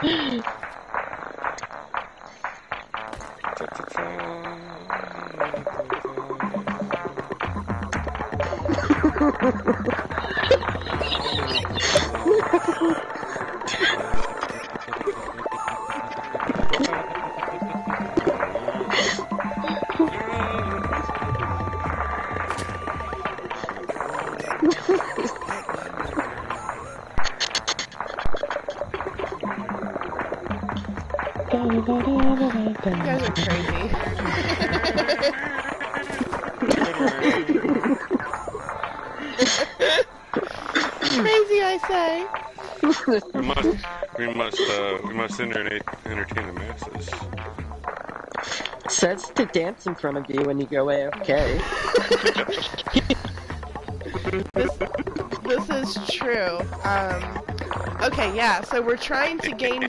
Ha, ha, ha. You guys are crazy. crazy, I say. We must, we must, uh, we must entertain, entertain the masses. Says to dance in front of you when you go AFK. This is true. Um, okay, yeah, so we're trying to gain